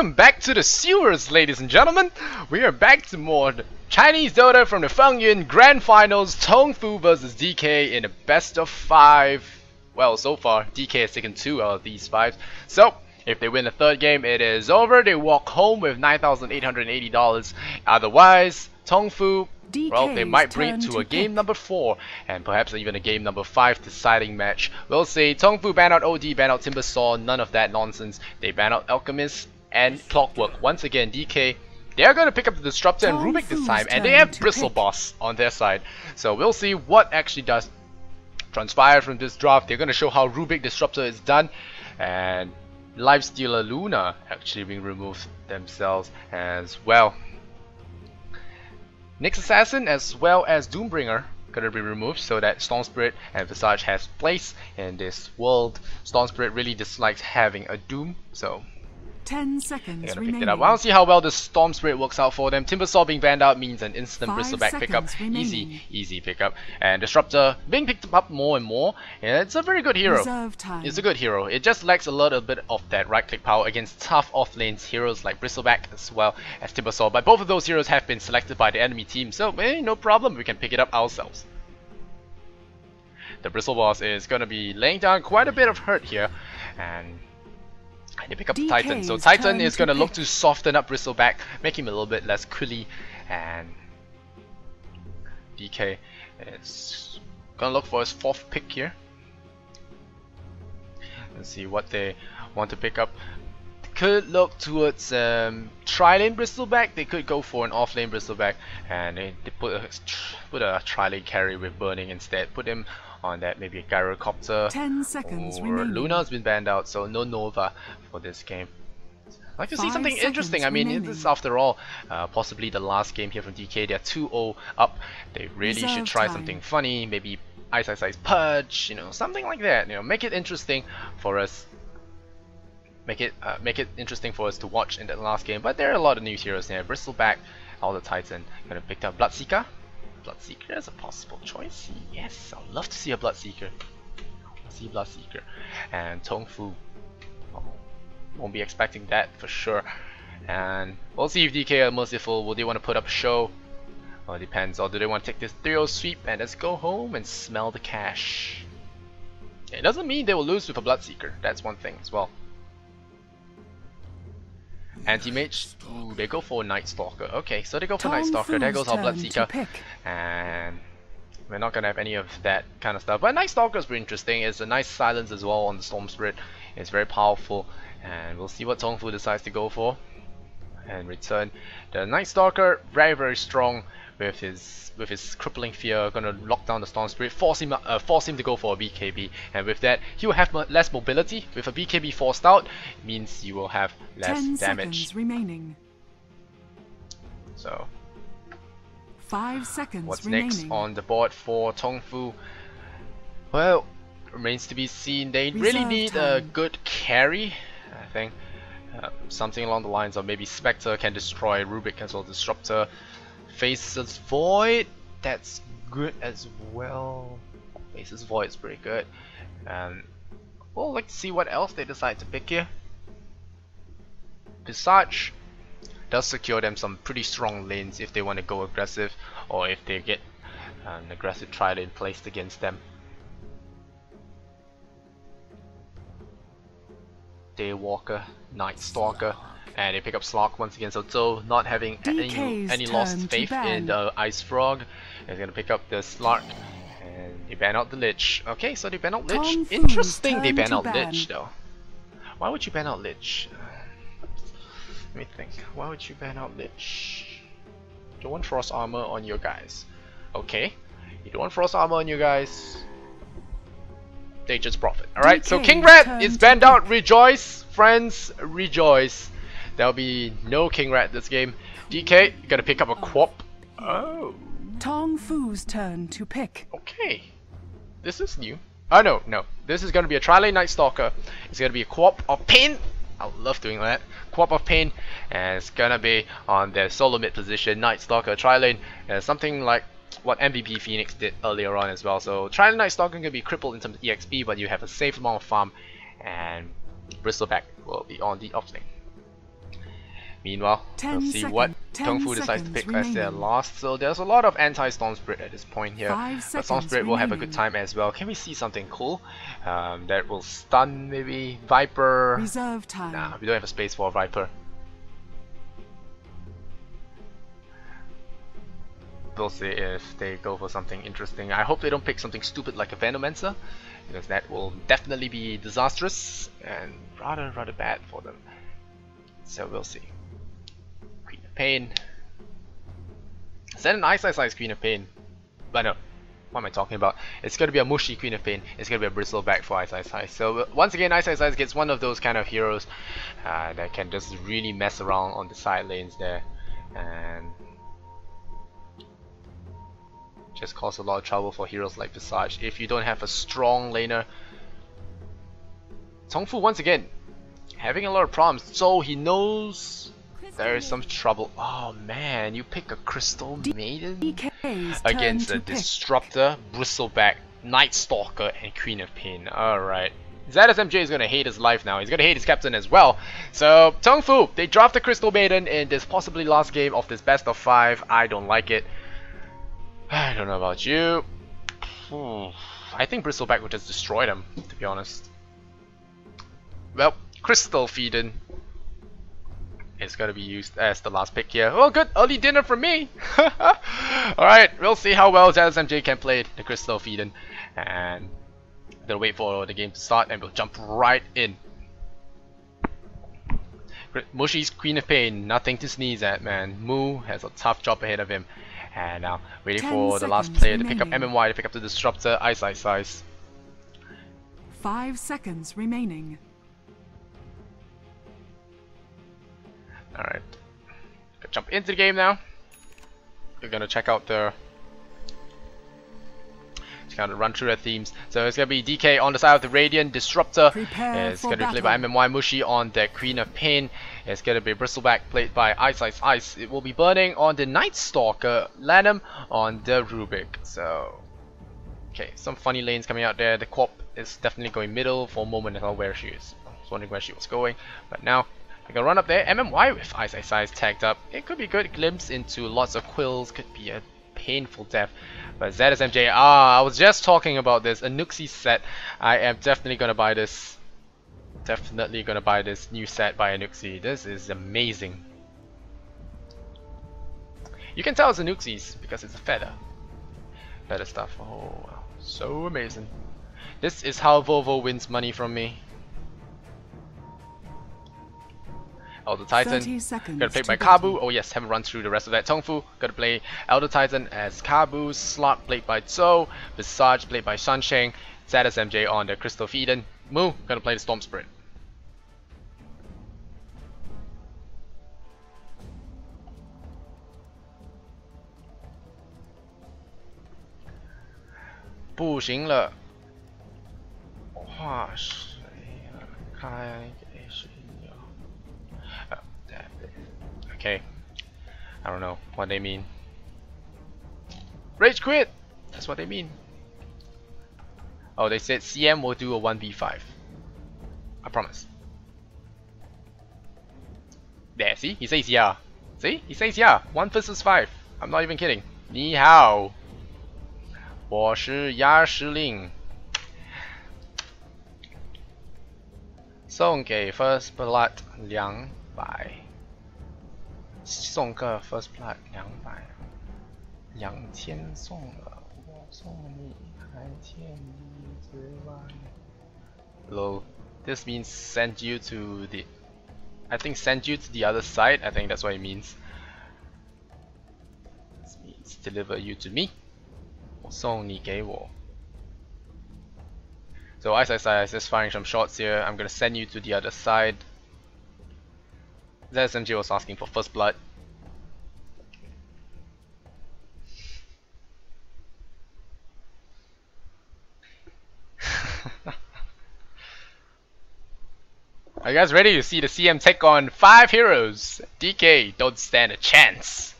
welcome back to the sewers, ladies and gentlemen. We are back to more Chinese Dota from the Fengyun Grand Finals, Tongfu versus DK in a best of five. Well, so far, DK has taken two out of these five. So, if they win the third game, it is over. They walk home with $9,880. Otherwise, Tongfu well, they might bring it to, to a game number 4 and perhaps even a game number 5 deciding match. We'll see. Tongfu ban out OD, ban out Timbersaw, none of that nonsense. They ban out Alchemist and Clockwork. Once again, DK, they are going to pick up the Disruptor and Rubick this time and they have Bristle Boss on their side. So we'll see what actually does transpire from this draft. They're going to show how Rubick Disruptor is done and Lifestealer Luna actually being removed themselves as well. Nyx Assassin as well as Doombringer gonna be removed so that Storm Spirit and Visage has place in this world. Storm Spirit really dislikes having a Doom, so 10 seconds They're gonna remaining. pick it up. I want to see how well the Storm Spirit works out for them. Timbersaw being banned out means an instant Five Bristleback pickup. seconds Easy, easy pickup. And Disruptor being picked up more and more. Yeah, it's a very good hero. It's a good hero. It just lacks a little bit of that right click power against tough off lanes heroes like Bristleback as well as Timbersaw. But both of those heroes have been selected by the enemy team, so eh, no problem. We can pick it up ourselves. The Bristle Boss is gonna be laying down quite a bit of hurt here, and they pick up the Titan. So Titan is gonna look to soften up Bristleback, make him a little bit less quilly, and DK is gonna look for his fourth pick here. Let's see what they want to pick up. Could look towards um, tri-lane Bristleback. They could go for an off-lane Bristleback, and they, they put a put a tri-lane carry with burning instead. Put him on that maybe a gyrocopter 10 seconds or remaining. Luna's been banned out, so no Nova for this game. I'd like to see something interesting. I mean, remaining. this is after all uh, possibly the last game here from DK. They're 2-0 up. They really should try time. something funny, maybe Ice Ice Ice Purge, you know, something like that. You know, make it interesting for us. Make it uh, make it interesting for us to watch in that last game. But there are a lot of new heroes here. Bristleback, all the Titan, gonna pick up Bloodseeker. Bloodseeker is a possible choice. Yes, I'd love to see a Bloodseeker. See Bloodseeker and Tongfu. Oh, won't be expecting that for sure. And we'll see if DK are merciful. Will they want to put up a show? Well, it depends. Or do they want to take this 3 sweep and let's go home and smell the cash? It doesn't mean they will lose with a Bloodseeker. That's one thing as well. Anti-Mage, ooh, they go for Night Stalker. Okay, so they go for Night Stalker. There goes our Bloodseeker. And we're not gonna have any of that kind of stuff. But Night Stalker is pretty interesting. It's a nice silence as well on the Storm Spirit. It's very powerful. And we'll see what Tongfu decides to go for. And return. The Night Stalker, very very strong with his with his crippling fear, gonna lock down the Storm Spirit, force him uh, force him to go for a BKB, and with that he will have less mobility. With a BKB forced out, means you will have less 10 damage. seconds remaining. So 5 seconds What's remaining. next on the board for Tongfu? Well, remains to be seen. They really Reserve need a good carry, I think. Uh, something along the lines of maybe Spectre can destroy Rubick as well, Disruptor. Faceless Void, that's good as well. Faceless Void is pretty good. And we'll like to see what else they decide to pick here. Visage does secure them some pretty strong lanes if they want to go aggressive or if they get um, an aggressive trident placed against them. Daywalker, Night Stalker, and they pick up Slark once again. So Zhou not having any, DK's any lost faith in the Ice Frog is gonna pick up the Slark and they ban out the Lich. Okay, so they ban out Lich. Interesting they ban out ban. Lich though. Why would you ban out Lich? Uh, let me think. Why would you ban out Lich? Don't want Frost Armor on your guys. Okay. You don't want Frost Armor on your guys. They just profit. Alright, so King Rat turn is banned out. Rejoice, friends, rejoice. There'll be no King Rat this game. DK, you gotta pick up a Quap. Oh, Tong Fu's turn to pick. okay. This is new. Oh no, no. This is gonna be a Tri-Lane Night Stalker. It's gonna be a Quap of Pain. I love doing that. Quap of Pain. And it's gonna be on the solo mid position, Night Stalker, Tri-Lane. And uh, something like what MVP Phoenix did earlier on as well. So Tri-Lane Night Stalker can be crippled in terms of EXP, but you have a safe amount of farm. And Bristleback will be on the offlane. Meanwhile, we'll 10 see what 10 Tongfu decides to pick as their last. So there's a lot of anti-Storm Spirit at this point here. Five But Storm Spirit will have a good time as well. Can we see something cool? Um, that will stun maybe Viper. Reserve time. Nah, we don't have a space for a Viper. We'll see if they go for something interesting. I hope they don't pick something stupid like a Venomancer, because that will definitely be disastrous and rather rather bad for them. So we'll see. Pain. Send an Ice Ice Ice Queen of Pain. But no, what am I talking about? It's gonna be a Mushi Queen of Pain. It's gonna be a Bristleback for Ice Ice Ice. So uh, once again, Ice Ice Ice gets one of those kind of heroes uh, that can just really mess around on the side lanes there, and just cause a lot of trouble for heroes like Visage if you don't have a strong laner. Tongfu once again having a lot of problems, so he knows there is some trouble. Oh man, you pick a Crystal Maiden? Against a. Disruptor, Bristleback, Night Stalker, and Queen of Pain. Alright. ZSMJ is gonna hate his life now. He's gonna hate his captain as well. So, Tongfu, they draft the Crystal Maiden in this possibly last game of this best of five. I don't like it. I don't know about you. I think Bristleback would just destroy them, to be honest. Well, Crystal Feeden is going to be used as the last pick here. Oh, good early dinner for me. Alright, we'll see how well ZSMJ can play the Crystal Feeden. And they'll wait for the game to start and we'll jump right in. Mushi's Queen of Pain, nothing to sneeze at, man. Mu has a tough job ahead of him. And now, waiting for the last player to pick up remaining. MMY to pick up the Disruptor, Ice Ice Ice. Five seconds remaining. Alright. Jump into the game now. We're gonna check out the just gonna run through the themes. So it's gonna be DK on the side of the Radiant Disruptor. Prepare it's gonna be played by. MMY Mushi on the Queen of Pain. It's gonna be Bristleback played by Ice Ice Ice. It will be burning on the Night Stalker, LanM on the Rubick. So Okay, some funny lanes coming out there. The Quap is definitely going middle for a moment I thought where she is. I was wondering where she was going. But now I can run up there. MMY with Ice Ice Ice tagged up. It could be good glimpse into lots of quills. Could be a painful death. But ZSMJ, ah, I was just talking about this. Anuxi set. I am definitely gonna buy this. Definitely gonna buy this new set by Anuxi. This is amazing. You can tell it's Anuxi's because it's a feather. Feather stuff. Oh, wow. so amazing. This is how Volvo wins money from me. Elder Titan. Gonna play my Kabu. Oh yes, haven't run through the rest of that Tongfu. Gonna play Elder Titan as Kabu. Slark played by Zhou. Visage played by Sansheng. Zadis MJ on the Crystal Feeden. Mu gonna play the Storm Spirit. Bushing okay, I don't know what they mean. Rage quit. That's what they mean. Oh, they said CM will do a 1v5. I promise. There, see? He says yeah. See? He says yeah. 1 versus 5. I'm not even kidding. 你好。我是鸭司令。送给 First Blood 两百， 送个 First Blood 两百，两千送了，我送你还欠一之外。Hello, this means send you to the. I think send you to the other side. I think that's what it means. This means deliver you to me. 我送你给我。So as I said, I was just firing some shots here. I'm gonna send you to the other side. ZSMJ was asking for first blood. Are you guys ready to see the CM take on five heroes? DK don't stand a chance.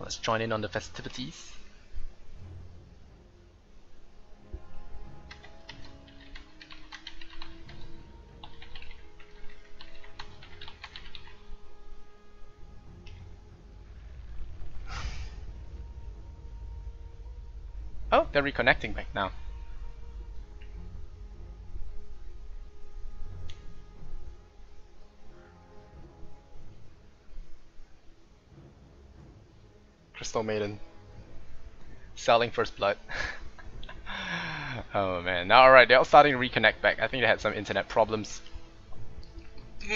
Let's join in on the festivities. Oh, they're reconnecting back now. Crystal Maiden. Selling First Blood. oh man. Now alright, they're all starting to reconnect back. I think they had some internet problems.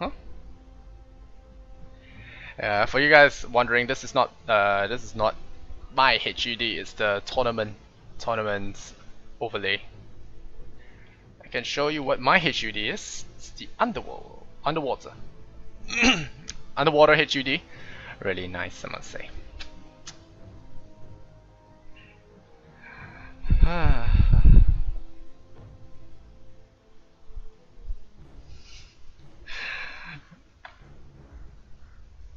huh? Uh, for you guys wondering, this is not uh, this is not my HUD. It's the tournament tournament overlay. I can show you what my HUD is. It's the underworld underwater underwater HUD. Really nice, I must say.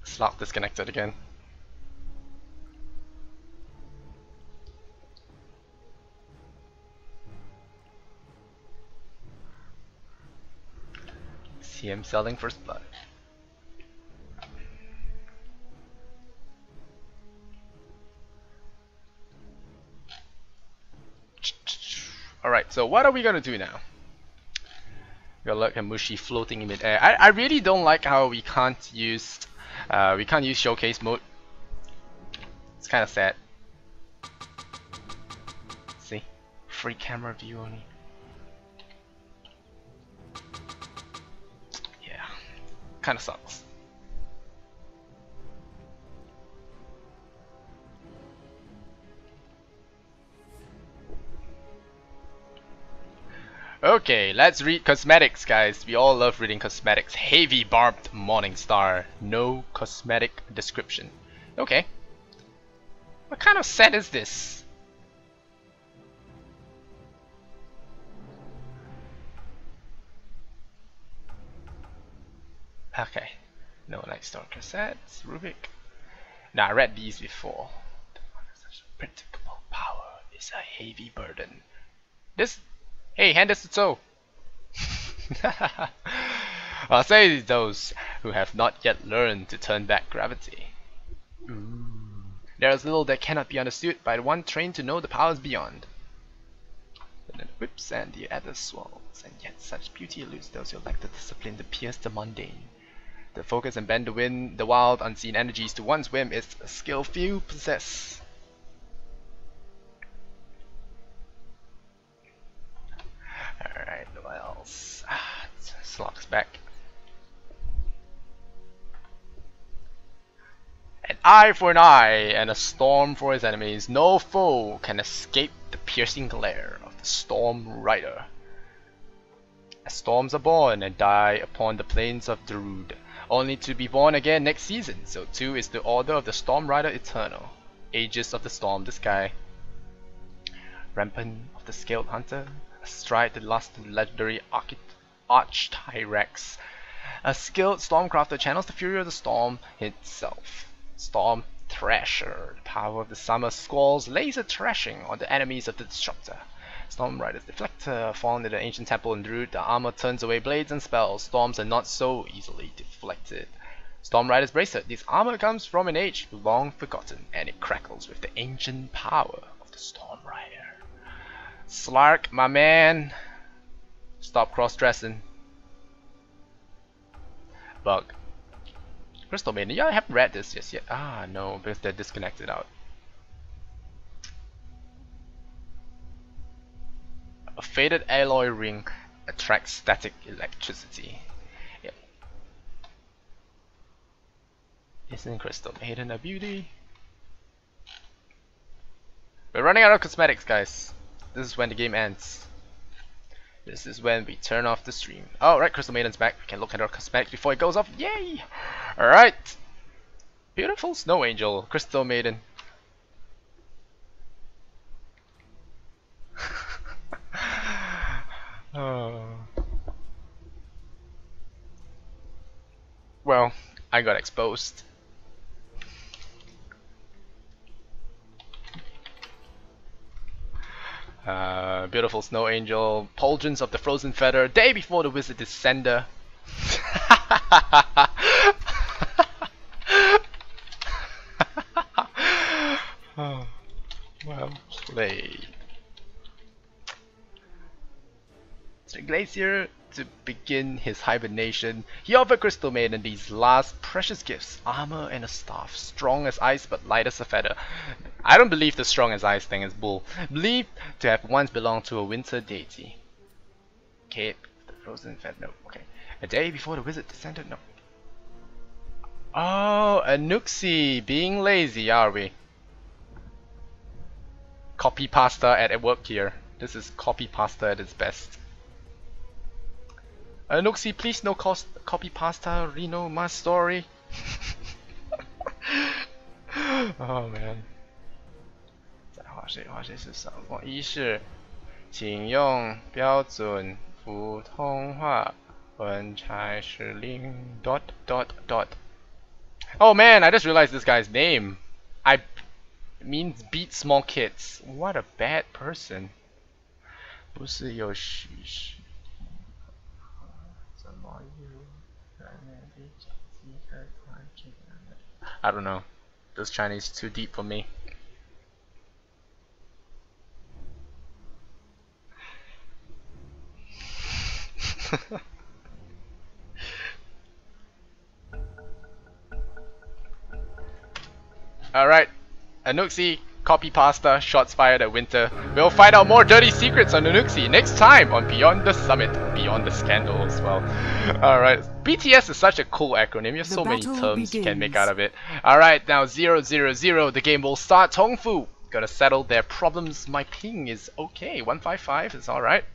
Slark disconnected again. See him selling first blood. Alright, so what are we gonna do now? Got look at Mushi floating in midair. I, I really don't like how we can't use uh, we can't use showcase mode. It's kinda sad. See? Free camera view only. Yeah. Kinda sucks. Okay, let's read cosmetics, guys. We all love reading cosmetics. Heavy barbed morning star. No cosmetic description. Okay. What kind of set is this? Okay. No light star cassettes. Rubick. Now I read these before. Such predictable power is a heavy burden. This Hey, hand us the toe! I'll say those who have not yet learned to turn back gravity. There is little that cannot be understood by the one trained to know the powers beyond. And the whips and the other swells, and yet such beauty eludes those who lack the discipline to pierce the mundane. To focus and bend the wind, the wild, unseen energies to one's whim is a skill few possess. Slark's back. An eye for an eye, and a storm for his enemies. No foe can escape the piercing glare of the Storm Rider. As storms are born and die upon the plains of Druud, only to be born again next season, so too is the order of the Storm Rider Eternal. Aegis of the Storm, this guy. Rampant of the Scaled Hunter, astride the last legendary Arch Tyrex. A skilled Stormcrafter channels the fury of the storm itself. Storm Thrasher, the power of the summer squalls laser thrashing on the enemies of the Disruptor. Storm Rider's Deflector, found in the ancient temple in Druud, the armor turns away blades and spells. Storms are not so easily deflected. Storm Rider's Bracelet, this armor comes from an age long forgotten, and it crackles with the ancient power of the Storm Rider. Slark, my man. Stop cross-dressing. Bug. Crystal Maiden. Yeah, I haven't read this just yet. Ah, no, because they're disconnected out. A faded alloy ring attracts static electricity. Yep. Isn't Crystal Maiden a beauty? We're running out of cosmetics, guys. This is when the game ends. This is when we turn off the stream. Oh, right, Crystal Maiden's back. We can look at our cosmetics before it goes off. Yay! Alright. Beautiful Snow Angel, Crystal Maiden. oh. Well, I got exposed. Uh, beautiful snow angel, Pauldrons of the Frozen Feather, day before the wizard descender. oh, well played. The glacier to begin his hibernation, he offered Crystal Maiden these last precious gifts armor and a staff, strong as ice but light as a feather. I don't believe the strong as ice thing is bull. Believed to have once belonged to a winter deity. Cape, the frozen feather. No, okay. A day before the wizard descended. No. Oh, Anuxi being lazy, are we? Copy pasta at work here. This is copy pasta at its best. Noxy, please no cost copy pasta, Reno, my story. oh man. 在画谁？画谁是什么仪式？请用标准普通话文才是令 dot dot dot. Oh man, I just realized this guy's name. I means beat small kids. What a bad person. 不是有许是。I don't know. This Chinese too deep for me. Alright, Anuxi copy pasta, shots fired at Winter. We'll find out more dirty secrets on Anuxi next time on Beyond the Summit, Beyond the Scandal as well. Alright, BTS is such a cool acronym, you have so many terms begins. you can make out of it. Alright, now 000, the game will start. Tongfu, gotta settle their problems. My ping is okay, 155 is alright.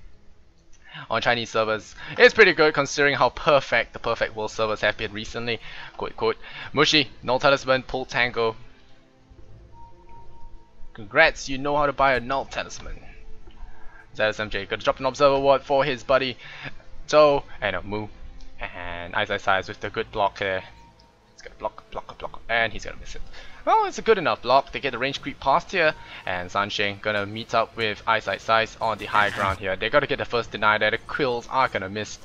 On Chinese servers, it's pretty good considering how perfect the perfect world servers have been recently. Quote quote. Mushi, no talisman, pull tango, Congrats, you know how to buy a null talisman. ZSMJ gonna drop an observer ward for his buddy So and a Moo. And Ice Ice Ice with the good block here. He's gonna block, block, block, and he's gonna miss it. Well, it's a good enough block. They get the range creep past here, and Sansheng gonna meet up with Eyesight Ice on the high ground here. They gotta get the first deny there. The quills are gonna miss.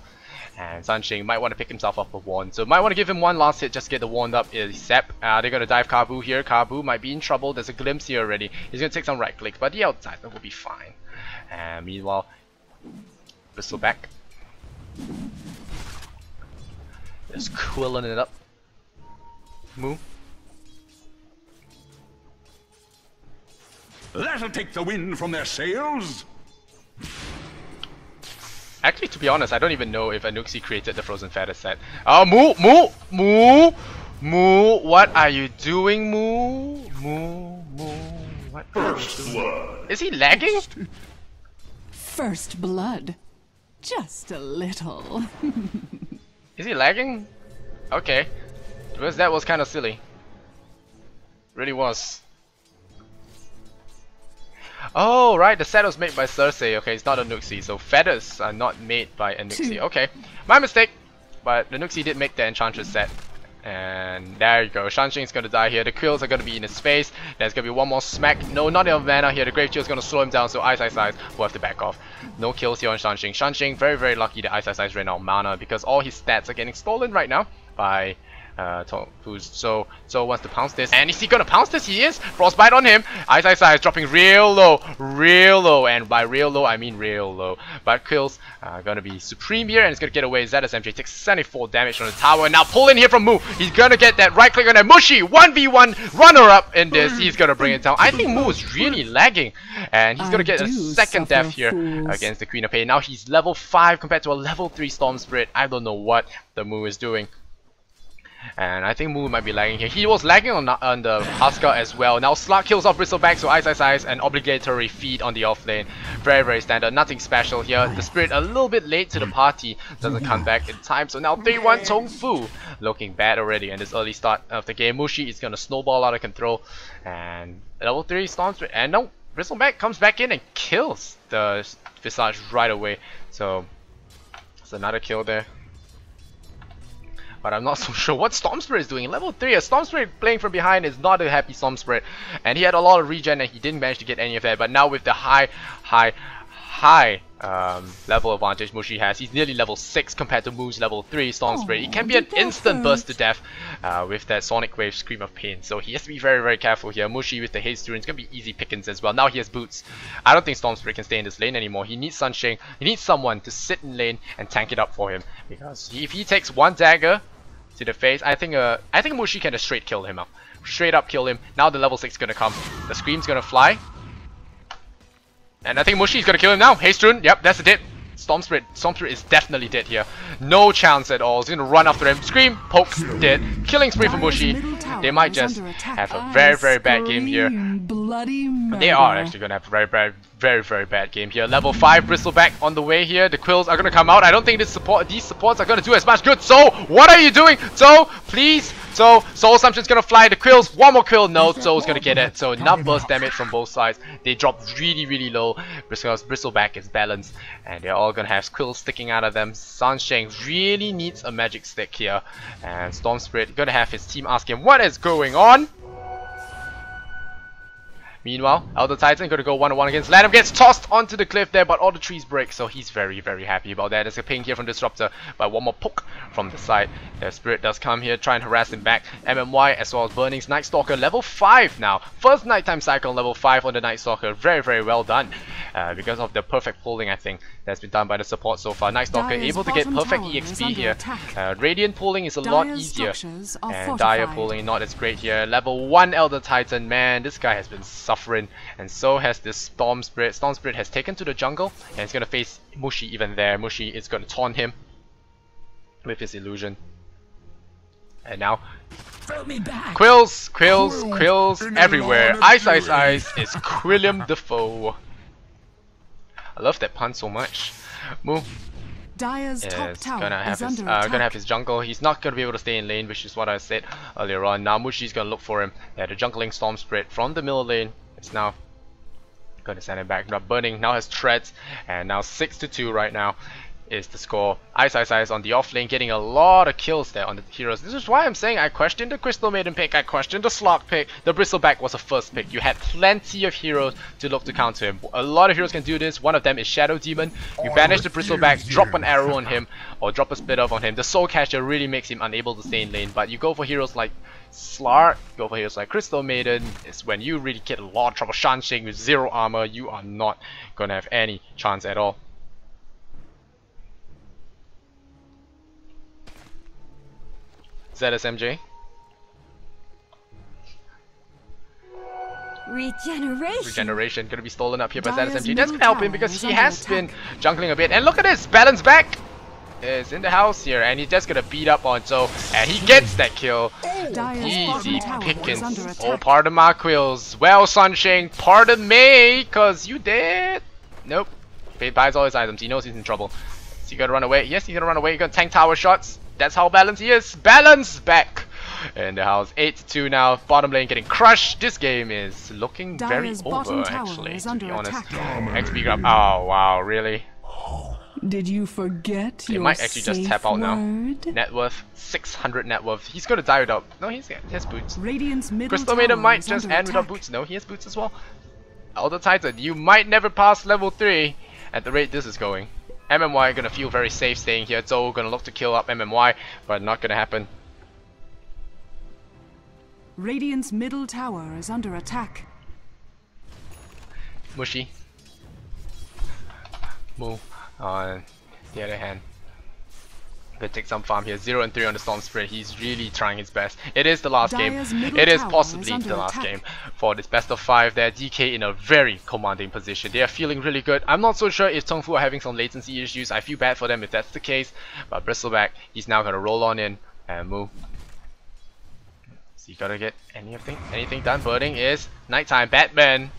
And Sansheng might want to pick himself up a wand. So might want to give him one last hit just to get the wand up Sep. Uh, they're going to dive Kabu here. Kabu might be in trouble. There's a glimpse here already. He's going to take some right clicks, but the outside will be fine. And meanwhile, Bristleback. Just quilling it up. Move. That'll take the wind from their sails. Actually, to be honest, I don't even know if Anuxi created the Frozen Feather set. Ah, oh, Moo! Moo! Moo! Moo! What are you doing, Moo? Moo! Moo! What First blood. Is he lagging? First blood. Just a little. Is he lagging? Okay. Because that was kind of silly. Really was. Oh, right, the set was made by Cersei. Okay, it's not Anuxi, so feathers are not made by Anuxi. Okay, my mistake. But the Nuxi did make the Enchantress set. And there you go. Sansheng's gonna die here. The quills are gonna be in his face. There's gonna be one more smack. No, not enough mana here. The Grave Chill's gonna slow him down, so Ice Ice Ice will have to back off. No kills here on Sansheng. Sansheng, very, very lucky that Ice Ice Ice ran out of mana because all his stats are getting stolen right now by uh, who's so so wants to pounce this. And is he gonna pounce this? He is. Frostbite on him. Ice ice ice dropping real low real low. And by real low I mean real low. But kills uh, gonna be supreme here and it's gonna get away. ZSMJ takes 74 damage from the tower. And now pull in here from Moo he's gonna get that right click on that Mushi 1v1 runner up in this. He's gonna bring it down. I think Moo is really lagging. And he's gonna get a second death here fools. against the Queen of Pain. Now he's level 5 compared to a level 3 Storm Spirit I don't know what the Moo is doing and I think Moo might be lagging here. He was lagging on, on the Huskar as well. Now Slark kills off Bristleback, so Ice Ice Ice, and obligatory feed on the off lane. Very, very standard. Nothing special here. The Spirit a little bit late to the hmm. party. Doesn't come back in time. So now 3-1 Tong Fu. Looking bad already in this early start of the game. Mushi is going to snowball out of control. And level 3 Storm Spirit. And no, Bristleback comes back in and kills the Visage right away. So, it's another kill there. But I'm not so sure what Storm Spirit is doing. Level 3, a Storm Spirit playing from behind is not a happy Storm Spirit. And he had a lot of regen and he didn't manage to get any of that. But now with the high, high, high um, level advantage Mushi has. He's nearly level 6 compared to Moo's level 3 Storm Spirit. It can be an instant burst to death uh, with that Sonic Wave Scream of Pain. So he has to be very very careful here. Mushi with the Haste Rune is going to be easy pickings as well. Now he has Boots. I don't think Storm Spirit can stay in this lane anymore. He needs Sunshine. He needs someone to sit in lane and tank it up for him. Because if he takes one dagger to the face, I think uh, I think Mushi can just straight kill him up. Straight up kill him. Now the level 6 is going to come. The Scream's going to fly. And I think Mushi is gonna kill him now. Haste Rune, yep, that's a dead. Storm Spirit, Storm Spirit is definitely dead here. No chance at all. He's gonna run after him. Scream, poke, dead. Killing spree for Mushi. They might just have a very, very bad game here. They are actually gonna have a very, very, very, very bad game here. Level 5 Bristleback on the way here. The Quills are gonna come out. I don't think this support, these supports are gonna do as much good. So, what are you doing? So, please. So, Soul Assumption's gonna fly. The Quills, one more Quill. No, Soul's gonna get it. So, enough burst damage from both sides. They drop really, really low because Bristleback is balanced. And they're all gonna have Quills sticking out of them. Sansheng really needs a magic stick here. And Storm Spirit gonna have his team asking what is going on. Meanwhile, Elder Titan gonna go one-on-one against LanM, gets tossed onto the cliff there, but all the trees break, so he's very, very happy about that. There's a ping here from Disruptor, but one more poke from the side. The Spirit does come here, try and harass him back. MMY as well as Burning's Night Stalker, level 5 now. First nighttime cycle, level 5 on the Night Stalker. Very, very well done. Uh, because of the perfect pulling, I think, that's been done by the support so far. Night Stalker able to get perfect EXP here. Uh, Radiant pulling is a lot easier. And Dire pulling not as great here. Level 1 Elder Titan, man, this guy has been suffering suffering, and so has this Storm Spirit. Storm Spirit has taken to the jungle, and it's gonna face Mushi even there. Mushi is gonna taunt him with his illusion. And now, Quills, Quills, Quills everywhere. Ice, Ice, Ice is Quilliam Dafoe. I love that pun so much. Moo Dire's top tower gonna have is his under uh, attack. gonna have his jungle. He's not gonna be able to stay in lane, which is what I said earlier on. Now Mushi's gonna look for him. Yeah, the jungling storm spirit from the middle lane. It's now gonna send it back. Not burning. Now has treads, and now six to two right now is the score. Ice Ice Ice on the off lane getting a lot of kills there on the heroes. This is why I'm saying I questioned the Crystal Maiden pick, I questioned the Slark pick. The Bristleback was a first pick. You had plenty of heroes to look to counter him. A lot of heroes can do this. One of them is Shadow Demon. You oh, banish the Bristleback, drop an arrow on him, or drop a spit off on him. The Soul Catcher really makes him unable to stay in lane, but you go for heroes like Slark, go for heroes like Crystal Maiden, is when you really get a lot of trouble. Sansheng with zero armor, you are not gonna have any chance at all. ZSMJ. Regeneration. Regeneration gonna be stolen up here by Dire's ZSMJ. That's gonna help him because he has been attack. jungling a bit. And look at this, balance back is in the house here, and he's just gonna beat up on Joe, and he gets that kill. Dire's Easy bottom tower is pickings. Oh, pardon my quills. Well, Sunshine, pardon me, cause you did. Nope. He buys all his items. He knows he's in trouble. Is he gonna run away? Yes, he's gonna run away. He's gonna tank tower shots. That's how balanced he is. Balance back in the house. 8 to 2 now. Bottom lane getting crushed. This game is looking very over, actually, to under be honest. attack. XP grab. Oh, wow, really? Did you forget He your might actually just tap out now. Net worth 600 net worth. He's gonna die without. No, he's, he has boots. Radiant's middle Crystal Maiden might just end without boots. No, he has boots as well. Elder Titan, you might never pass level 3 at the rate this is going. MMY gonna feel very safe staying here. Zhou gonna look to kill up MMY, but not gonna happen. Radiant's middle tower is under attack. Mushi. Moo. On uh, the other hand. Gonna take some farm here. 0 and 3 on the Storm Spirit. He's really trying his best. It is the last game. It is possibly is the last attack. game for this best of 5 there. DK in a very commanding position. They are feeling really good. I'm not so sure if Tongfu are having some latency issues. I feel bad for them if that's the case. But Bristleback, he's now gonna roll on in and move. So you gotta get anything anything done. Burning is nighttime. Batman.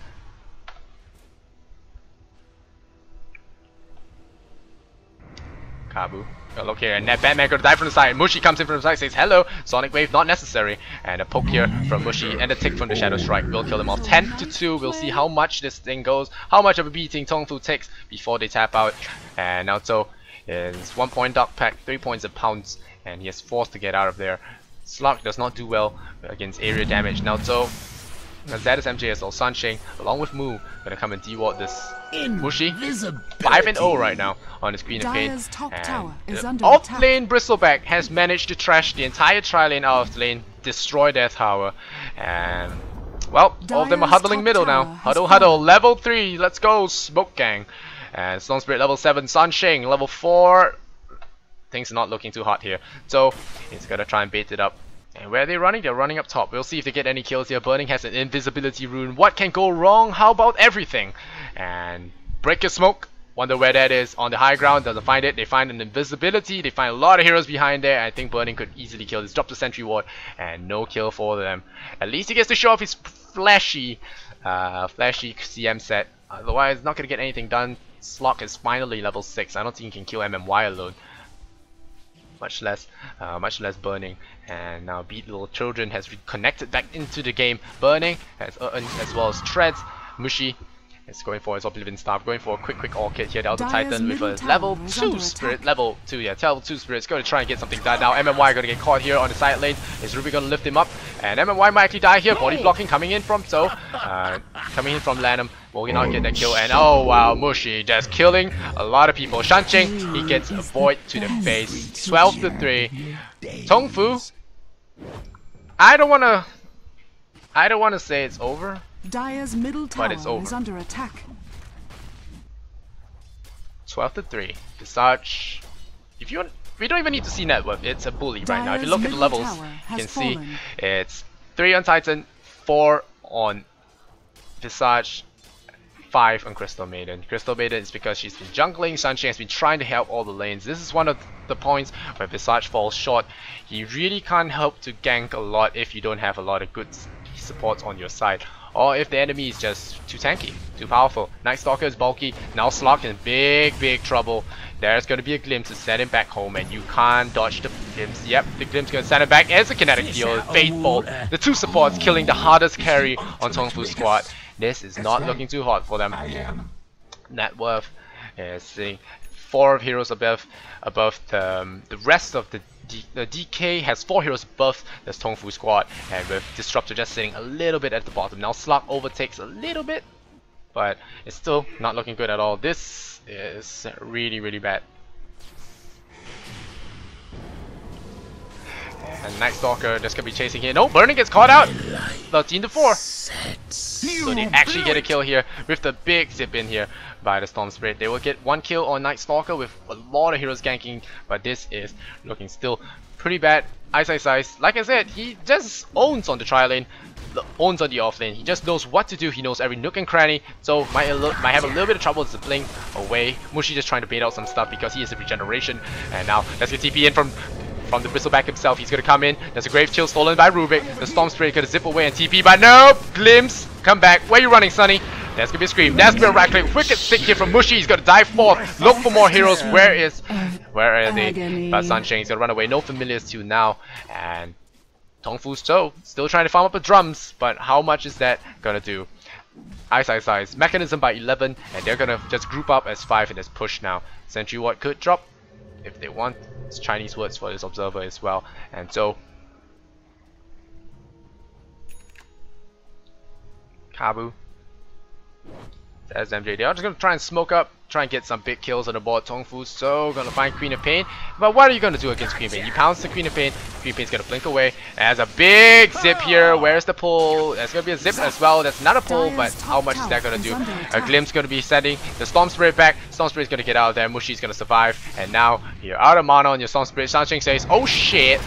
Kabu. Oh, look here, and that Batman gonna die from the side. Mushi comes in from the side, says hello. Sonic Wave not necessary, and a poke here from Mushi, and a tick from the Shadow Strike will kill him off. 10 to 2. We'll see how much this thing goes, how much of a beating Tongfu takes before they tap out. And Naoto is one point Dark Pact, three points of pounds, and he is forced to get out of there. Slark does not do well against area damage. Now so Zedis MJSL Sunshine along with Moo gonna come and deward this Mushi. 5 and 0 right now on his Queen of Pain. And tower is the off-lane Bristleback has managed to trash the entire tri lane out of the lane, destroy their tower, and well, all of them are huddling middle now. Huddle, huddle, level 3, let's go, Smoke Gang. And Storm Spirit level 7, Sunshine level 4. Things are not looking too hot here. So, he's gonna try and bait it up. And where are they running? They're running up top. We'll see if they get any kills here. Burning has an invisibility rune. What can go wrong? How about everything? And break your smoke. Wonder where that is. On the high ground, doesn't find it. They find an invisibility. They find a lot of heroes behind there. I think Burning could easily kill this. Drop the sentry ward. And no kill for them. At least he gets to show off his flashy, uh, flashy CM set. Otherwise, not gonna get anything done. Slark is finally level 6. I don't think he can kill MMY alone much less uh, much less burning. And now beat little children has reconnected back into the game. Burning as, uh, as well as treads mushi is going for his oblivion staff going for a quick quick orchid here. Down to Dire's titan with a level 2 spirit level 2 yeah level 2 spirit's going to try and get something done. Now MMY going to get caught here on the side lane. Is Rubick going to lift him up? And MMY might actually die here. Body blocking coming in from so uh, coming in from LanM. Will we not get that kill? And oh wow Mushi just killing a lot of people. Sansheng he gets a void to the face. 12 to 3 Tongfu. I don't wanna I don't wanna say it's over Dire's middle tower But it's over. is under attack. 12 to 3 Visage if you want we don't even need to see net worth it's a bully right now if you look at the levels you can see it's 3 on Titan 4 on Visage 5 on Crystal Maiden. Crystal Maiden is because she's been jungling, Sunshine has been trying to help all the lanes. This is one of the points where Visage falls short. He really can't help to gank a lot if you don't have a lot of good supports on your side. Or if the enemy is just too tanky, too powerful. Night Stalker is bulky, now Slark in big, big trouble. There's gonna be a glimpse to send him back home and you can't dodge the glimpse. Yep, the glimpse gonna send him back as a kinetic field. Faithful. The two supports killing the hardest carry on Tongfu's squad. This is not looking too hot for them. Net worth is seeing four of heroes above above the, um, the rest of the The DK has four heroes above the Tongfu squad and with Disruptor just sitting a little bit at the bottom. Now Slark overtakes a little bit but it's still not looking good at all. This is really really bad. And Night Stalker just gonna be chasing here. No, Burning gets caught out. 13 to 4. So they actually get a kill here with the big zip in here by the Storm Spirit. They will get one kill on Night Stalker with a lot of heroes ganking, but this is looking still pretty bad. Ice Ice Ice, like I said, he just owns on the tri lane, owns on the off lane. He just knows what to do. He knows every nook and cranny. So might might have a little bit of trouble zipping away. Mushi just trying to bait out some stuff because he is a regeneration. And now let's get TP in from from the Bristleback himself. He's gonna come in. There's a Grave Chill stolen by Rubick. The Storm Spirit gonna zip away and TP, but nope! Glimpse! Come back. Where you running, Sonny? There's gonna be a scream. That's been right click. Wicked stick here from Mushi. He's gonna dive forth. Look for more heroes. Where is where are they? But Sansheng's gonna run away. No familiars to now. And Tongfu's Toe still trying to farm up the drums, but how much is that gonna do? Ice Ice Ice. Mekansm by 11, and they're gonna just group up as 5 in this push now. Sentry Ward could drop if they want. Chinese words for this observer as well. And so Kabu. There's MJ. I'm just gonna try and smoke up, try and get some big kills on the board. Tongfu so gonna find Queen of Pain. But what are you gonna do against Queen of Pain? You pounce the Queen of Pain, Queen of Pain's gonna blink away. As a big zip here. Where's the pull? There's gonna be a zip as well. That's not a pull, but how much is that gonna do? A glimpse gonna be sending the Storm Spirit back. Storm Spirit's gonna get out of there. Mushi's gonna survive. And now you're out of mana on your Storm Spirit. Sansheng says, oh shit.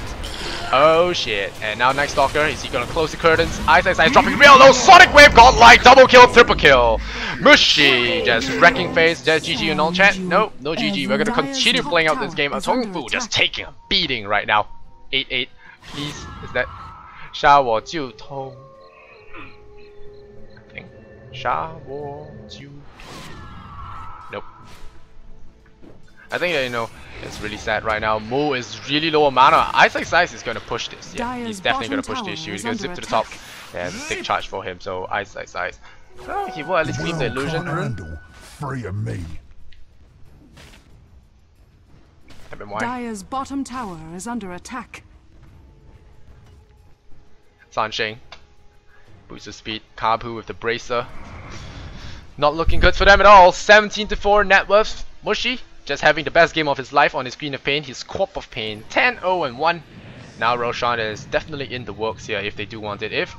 Oh shit. And now Night Stalker, is he gonna close the curtains? Ice Ice Ice dropping real low. Sonic Wave Godlike double kill, triple kill. Mushi just wrecking face. Just GG and all chat. No, no GG. We're gonna continue playing out this game as Hong Fu just taking a beating right now. 8-8. Please, is that 杀我就通 I think 杀我就 Nope. I think that you know it's really sad right now. Mo is really low on mana. Ice Ice Ice is gonna push this. Yeah, Dire's he's definitely gonna push this issue. He's gonna under zip to the top. attack. There's a stick charge for him, so Ice Ice Ice. Oh, he will at least leave the illusion rune. Handle free of me. MMY. Dire's bottom tower is under attack. Sansheng. Boost of speed. Kabu with the bracer. Not looking good for them at all. 17 to 4 net worth. Mushi just having the best game of his life on his Queen of Pain, his Corp of Pain. 10 0 and 1. Now Roshan is definitely in the works here if they do want it. If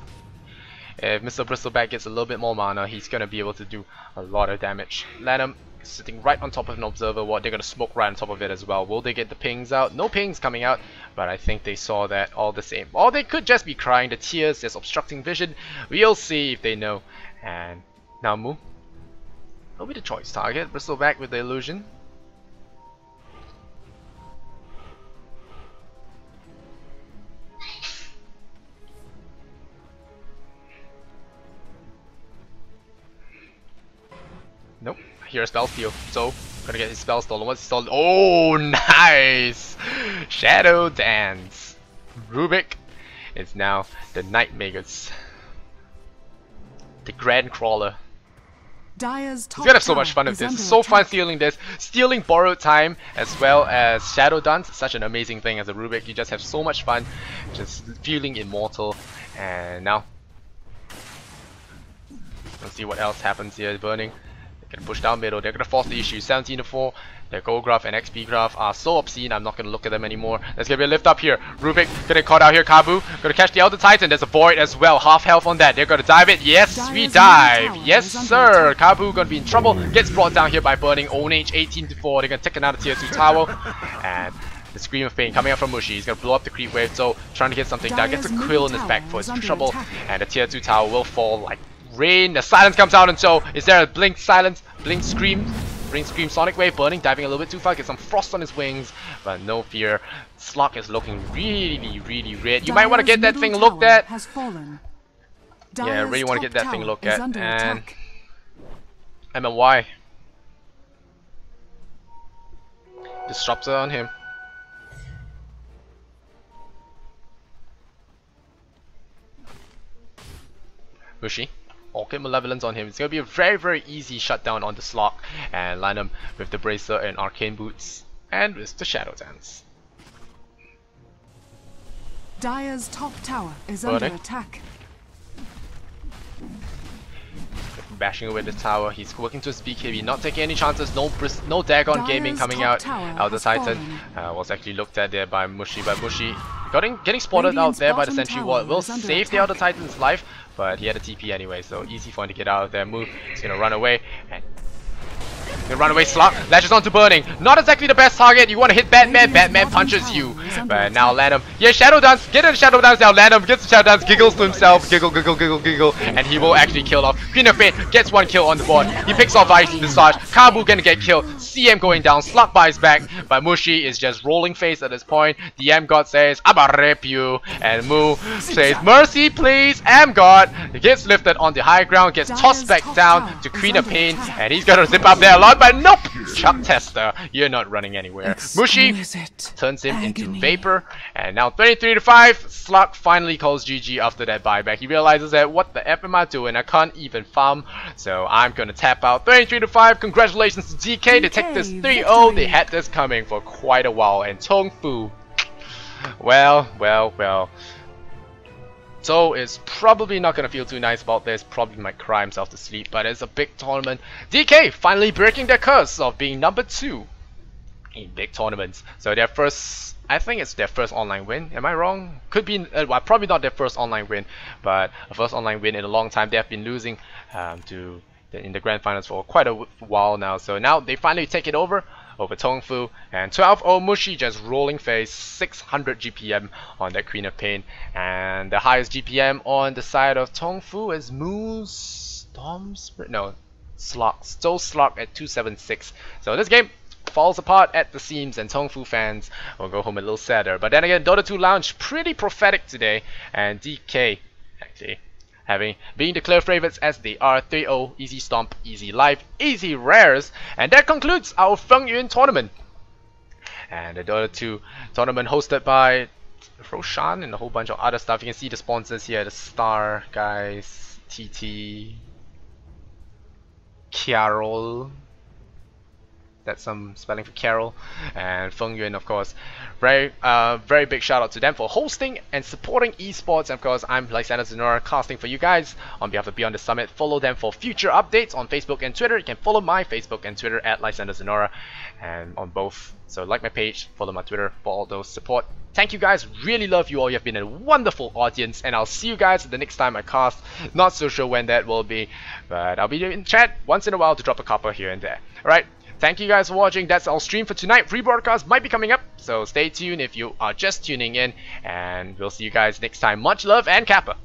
if Mr. Bristleback gets a little bit more mana, he's gonna be able to do a lot of damage. LanM sitting right on top of an observer ward. They're gonna smoke right on top of it as well. Will they get the pings out? No pings coming out, but I think they saw that all the same. Or they could just be crying the tears. There's obstructing vision. We'll see if they know. And now Mu. Will be the choice target. Bristleback with the illusion. Nope. Here's spell steal. So, gonna get his spell stolen. What's stolen? Oh, nice! Shadow Dance. Rubick is now the Night Magus. The Grand Crawler. Dire's top He's gonna have so much fun with this. It's so fun stealing this. Stealing borrowed time as well as Shadow Dance. Such an amazing thing as a Rubick. You just have so much fun just feeling immortal. And now, let's see what else happens here. Burning. Gonna push down middle. They're gonna force the issue. 17 to 4. Their gold graph and XP graph are so obscene. I'm not gonna look at them anymore. There's gonna be a lift up here. Rubick gonna caught out here. Kabu gonna catch the Elder Titan. There's a void as well. Half health on that. They're gonna dive it. Yes, we dive. Yes, sir. Kabu gonna be in trouble. Gets brought down here by burning. Own age 18 to 4. They're gonna take another tier 2 tower. And the Scream of Pain coming out from Mushi. He's gonna blow up the creep wave. So trying to get something done. Gets a quill in his back for his trouble. And the tier 2 tower will fall like rain. The silence comes out and so is there a blink silence? Blink scream? Blink scream sonic wave burning, diving a little bit too far, get some frost on his wings, but no fear. Slark is looking really, really red. You might want to get that thing looked at. Has fallen. Yeah, I really want to get that thing looked at. And attack. MMY. Disruptor on him. Mushi. Orchid Malevolence on him. It's gonna be a very, very easy shutdown on the Slark and line him with the Bracer and Arcane Boots and with the Shadow Dance. Dire's top tower is Burning. under attack. Bashing away the tower. He's working to his BKB, not taking any chances. No bris no Dagon Dire's Gaming coming out. Elder Titan uh, was actually looked at there by Mushi. by Mushi getting, getting spotted out there by the Sentry Ward. Will save the attack. Elder Titan's life, but he had a TP anyway, so easy for him to get out of there. Move. He's gonna run away. And the runaway Slark latches onto burning. Not exactly the best target. You want to hit Batman. Batman punches you. But now. LanM. Yeah, Shadow Dance. Get in the Shadow Dance now. LanM gets the Shadow Dance. Giggles to himself. Giggle, giggle, giggle, giggle. And he will actually kill off. Queen of Fate gets one kill on the board. He picks off Ice Visage. Kabu gonna get killed. CM going down. Slark by his back. But Mushi is just rolling face at this point. The M God says, I'ma rip you. And Mu says, Mercy please, M God. He gets lifted on the high ground. Gets tossed back down to Queen of Pain. And he's gonna zip up there a lot. But nope. Chuck Tester. Uh, you're not running anywhere. Mushi turns him into vapor and now 23 to 5 Slark finally calls GG after that buyback he realizes that what the F am I doing I can't even farm so I'm gonna tap out 23 to 5 congratulations to DK, they take this 3-0 they had this coming for quite a while and Tong Fu well well well so is probably not gonna feel too nice about this, probably might cry himself to sleep, but it's a big tournament. DK finally breaking their curse of being number two in big tournaments. So their first, I think it's their first online win. Am I wrong? Could be, uh, well, probably not their first online win, but a first online win in a long time. They have been losing um, to the, in the grand finals for quite a while now. So now they finally take it over over Tongfu and 12-0 Mushi just rolling face 600 GPM on that Queen of Pain. And the highest GPM on the side of Tongfu is Moose Storm's no Slug Soul Slug at 276 so this game falls apart at the seams and Tongfu fans will go home a little sadder. But then again Dota 2 Lounge pretty prophetic today and DK actually having being declared favorites as they are 3-0 easy stomp easy life easy rares. And that concludes our Fengyun tournament. And the Dota 2 tournament hosted by Roshan and a whole bunch of other stuff. You can see the sponsors here the Star guys TT Carol that's some spelling for Carol, and Fengyun, of course. Very, uh, very big shout out to them for hosting and supporting esports. And of course, I'm Lysander Zenora casting for you guys on behalf of Beyond the Summit. Follow them for future updates on Facebook and Twitter. You can follow my Facebook and Twitter at Lysander Zenora, and on both. So like my page, follow my Twitter for all those support. Thank you guys, really love you all. You have been a wonderful audience, and I'll see you guys the next time I cast. Not so sure when that will be, but I'll be in chat once in a while to drop a copper here and there. Alright, Thank you guys for watching. That's our stream for tonight. Rebroadcast might be coming up, so stay tuned if you are just tuning in. And we'll see you guys next time. Much love and Kappa.